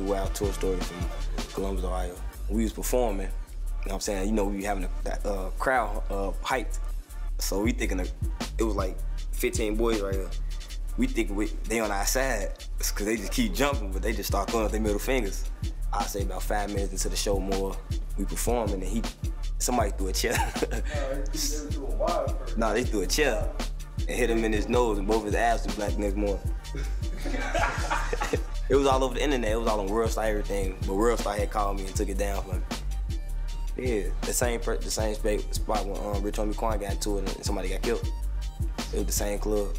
Wild tour story from Columbus, Ohio. We was performing. You know what I'm saying? You know, we having a, that uh, crowd uh, hyped. So we thinking of, it was like 15 boys right. We thinking we, they on our side because they just keep jumping, but they just start throwing up their middle fingers. I say about five minutes into the show more, we performing and he, somebody threw a chair. nah, they threw a chair and hit him in his nose and both his abs was black next morning. it was all over the internet. It was all on World Star everything. But World Star had called me and took it down me. Yeah, the same the same spot when um, Rich Homie Quan got into it and somebody got killed. It was the same club.